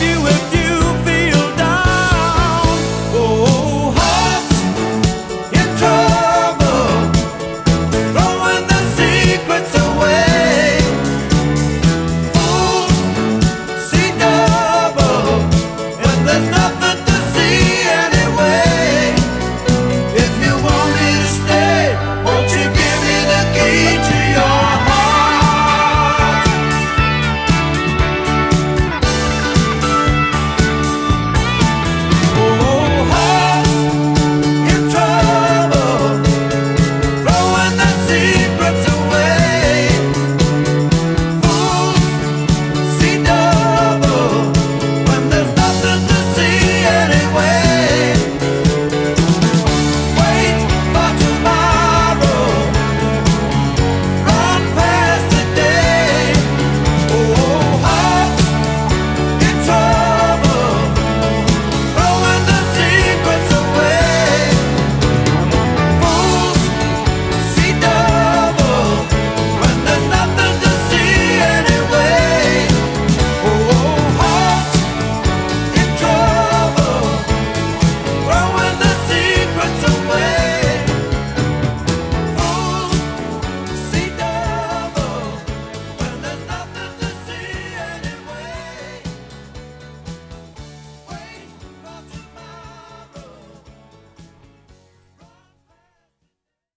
you